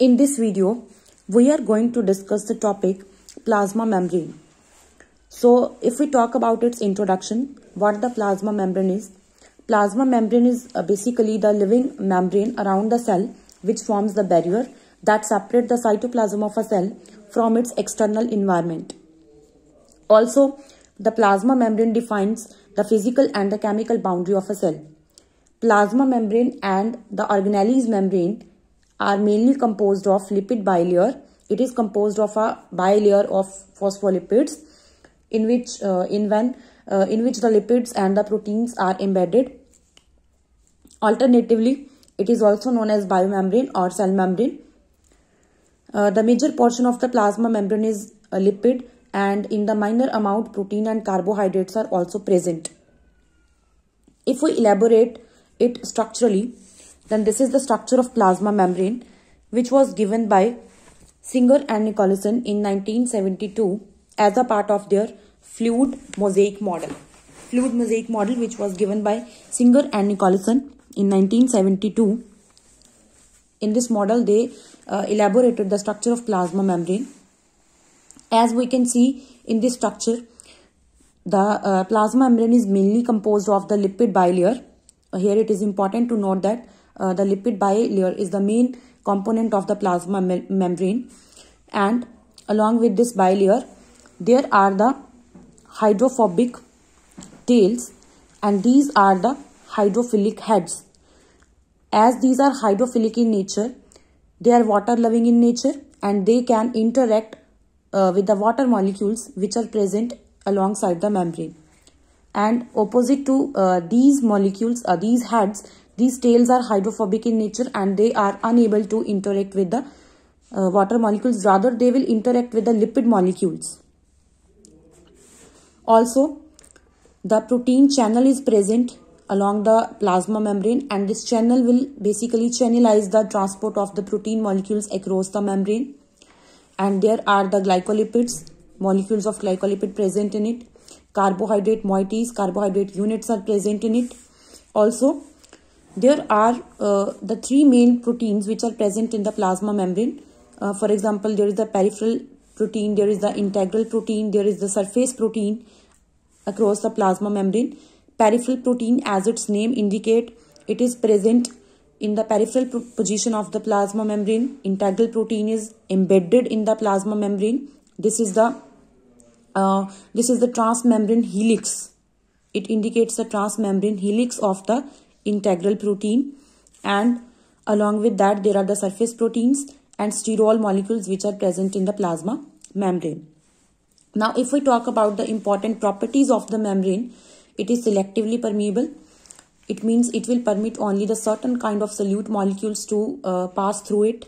In this video, we are going to discuss the topic plasma membrane. So, if we talk about its introduction, what the plasma membrane is. Plasma membrane is uh, basically the living membrane around the cell which forms the barrier that separate the cytoplasm of a cell from its external environment. Also, the plasma membrane defines the physical and the chemical boundary of a cell. Plasma membrane and the organelles membrane are mainly composed of lipid bilayer. It is composed of a bilayer of phospholipids in which uh, in when uh, in which the lipids and the proteins are embedded. Alternatively, it is also known as biomembrane or cell membrane. Uh, the major portion of the plasma membrane is a lipid and in the minor amount protein and carbohydrates are also present. If we elaborate it structurally, then this is the structure of plasma membrane which was given by Singer and Nicolson in 1972 as a part of their fluid mosaic model. Fluid mosaic model which was given by Singer and Nicolson in 1972. In this model they uh, elaborated the structure of plasma membrane. As we can see in this structure, the uh, plasma membrane is mainly composed of the lipid bilayer. Here it is important to note that uh, the lipid bilayer is the main component of the plasma me membrane and along with this bilayer there are the hydrophobic tails and these are the hydrophilic heads. As these are hydrophilic in nature, they are water loving in nature and they can interact uh, with the water molecules which are present alongside the membrane. And opposite to uh, these molecules, uh, these heads, these tails are hydrophobic in nature and they are unable to interact with the uh, water molecules. Rather, they will interact with the lipid molecules. Also, the protein channel is present along the plasma membrane and this channel will basically channelize the transport of the protein molecules across the membrane and there are the glycolipids molecules of glycolipid present in it carbohydrate moieties carbohydrate units are present in it also there are uh, the three main proteins which are present in the plasma membrane. Uh, for example there is the peripheral protein there is the integral protein there is the surface protein across the plasma membrane. Peripheral protein as its name indicate it is present in the peripheral position of the plasma membrane. Integral protein is embedded in the plasma membrane. This is the uh, this is the transmembrane helix. It indicates the transmembrane helix of the integral protein and along with that there are the surface proteins and sterol molecules which are present in the plasma membrane now if we talk about the important properties of the membrane it is selectively permeable. It means it will permit only the certain kind of solute molecules to uh, pass through it.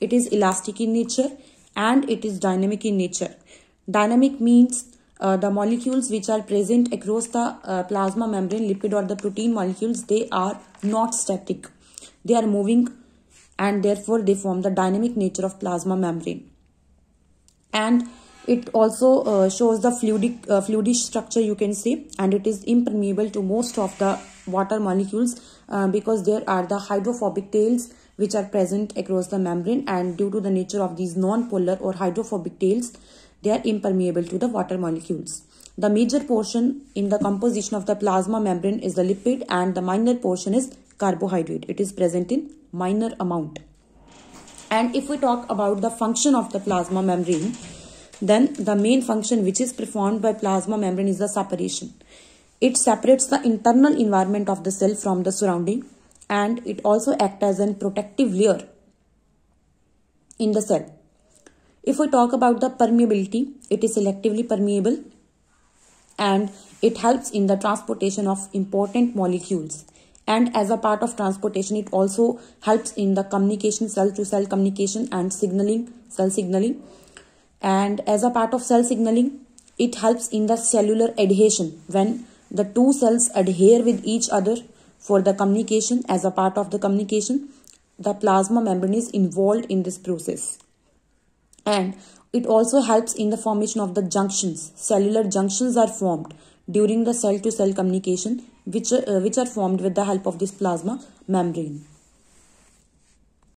It is elastic in nature and it is dynamic in nature. Dynamic means uh, the molecules which are present across the uh, plasma membrane, lipid or the protein molecules, they are not static. They are moving and therefore they form the dynamic nature of plasma membrane. And it also uh, shows the fluidic uh, fluidish structure you can see and it is impermeable to most of the water molecules uh, because there are the hydrophobic tails which are present across the membrane and due to the nature of these non-polar or hydrophobic tails they are impermeable to the water molecules the major portion in the composition of the plasma membrane is the lipid and the minor portion is carbohydrate it is present in minor amount and if we talk about the function of the plasma membrane then the main function which is performed by plasma membrane is the separation. It separates the internal environment of the cell from the surrounding and it also acts as a protective layer in the cell. If we talk about the permeability, it is selectively permeable and it helps in the transportation of important molecules. And as a part of transportation it also helps in the communication cell to cell communication and signaling cell signaling. And as a part of cell signaling it helps in the cellular adhesion. When the two cells adhere with each other for the communication as a part of the communication the plasma membrane is involved in this process and it also helps in the formation of the junctions. Cellular junctions are formed during the cell to cell communication which uh, which are formed with the help of this plasma membrane